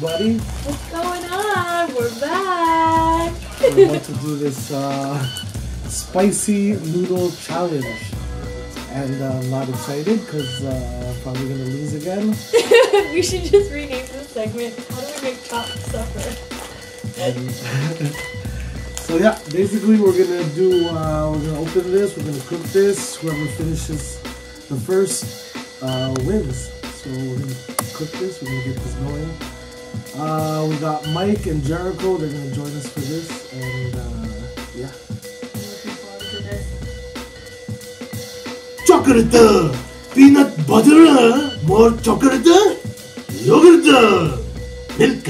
everybody. What's going on? We're back. We're about to do this uh, spicy noodle challenge. And uh, I'm not excited because uh, I'm probably going to lose again. we should just rename this segment. How do we make Chop suffer? And so yeah, basically we're going to do, uh, we're going to open this, we're going to cook this. Whoever finishes the first uh, wins. So we're going to cook this, we're going to get this going. Uh, we got Mike and Jericho, they're to join us for this. And uh, yeah. Chocolate, peanut butter, more chocolate, yogurt, milk,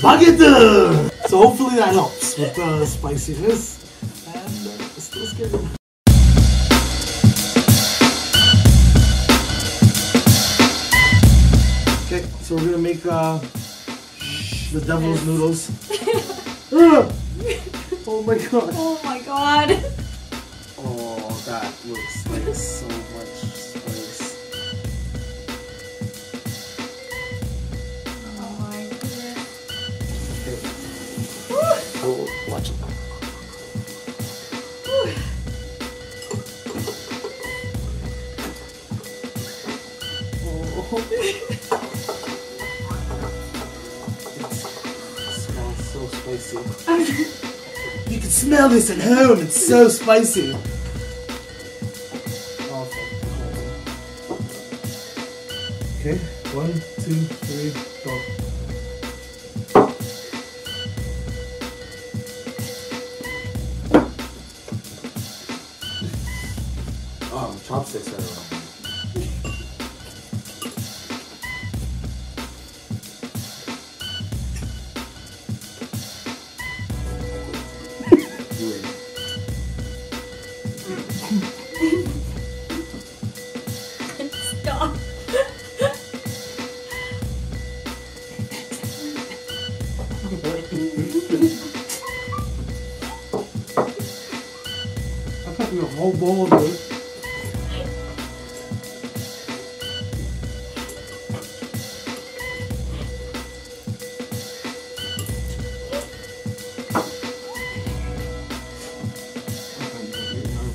baguette. So hopefully that helps with the spiciness. And uh, let's get Okay, so we're gonna make uh, the devil's noodles. Oh my god. Oh my god. Oh, that looks like so much smells so spicy. You can smell this at home. It's so spicy. Oh, Okay, one, two, three, go. Oh, chopsticks are around. Stop. I got you a whole bowl of this.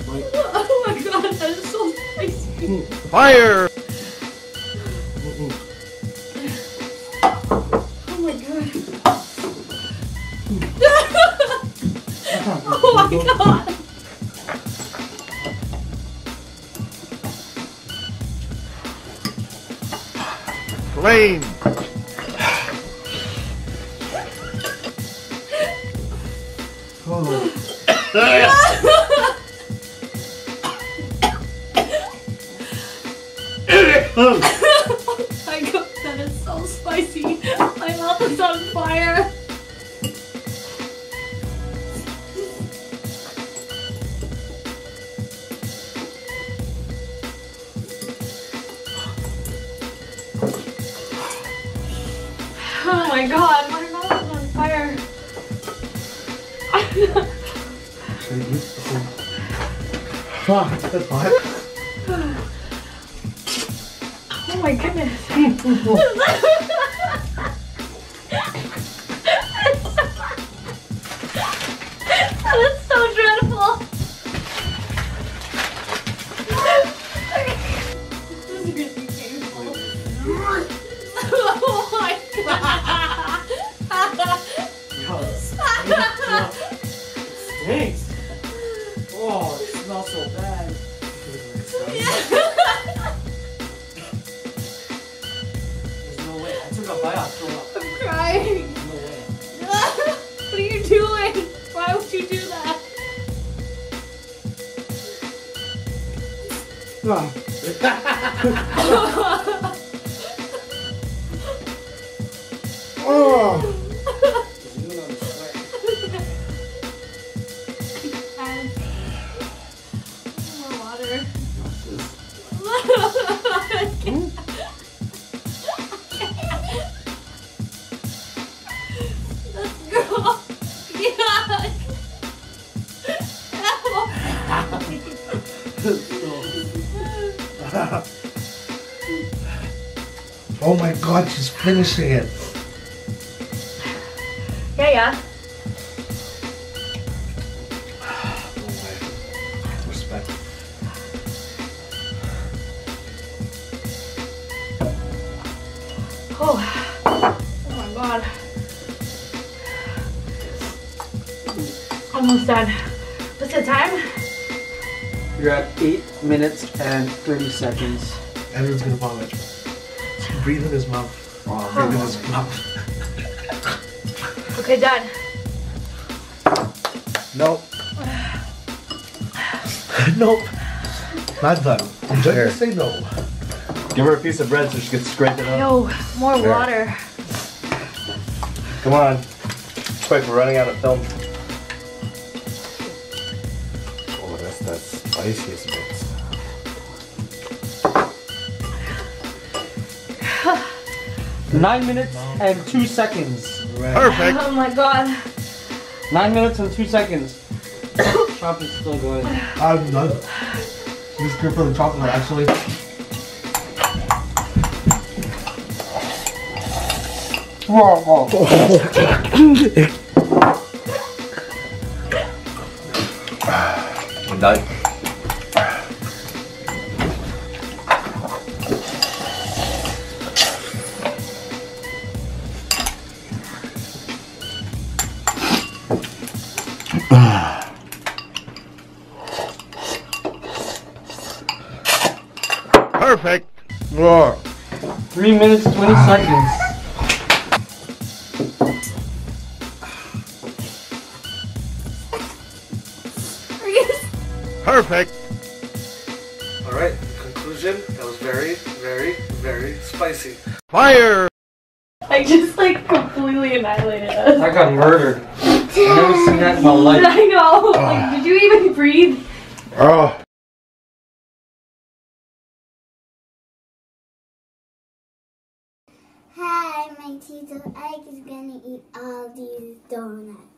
Oh my god, that is so spicy. Fire! Oh, Oh my god, my mouth is on fire. Ah, that's hot. Oh my goodness. Yo, it stinks. Oh, it smells so bad. There's no way. I took a bite, up. I'm crying. No way. what are you doing? Why would you do that? Ah. oh. Oh my god, she's finishing it. yeah. Yeah. Respect. Oh, oh my god. Almost done. What's the time? You're at 8 minutes and 30 seconds. Everyone's gonna vomit. Breathe in his mouth. Oh, Breathe in his mouth. Okay, done. Nope. nope. Not done. I'm Here. just say no. Give her a piece of bread so she can scrape it up. No, more There. water. Come on. Quick, we're running out of film. Oh, that's that spiciest bits. Nine minutes and two seconds. Perfect. Oh my god. Nine minutes and two seconds. Chop is still going. I'm done. This is good for the chocolate, actually. Whoa, whoa. I'm done. Perfect. Roar. Three minutes, 20 ah. seconds. Perfect. Alright, conclusion. That was very, very, very spicy. Fire. I just like completely annihilated us. I got murdered. I've never seen that in my life. I know. Ah. Like, did you even breathe? Oh. Hi, my teacher Ike is gonna eat all these donuts.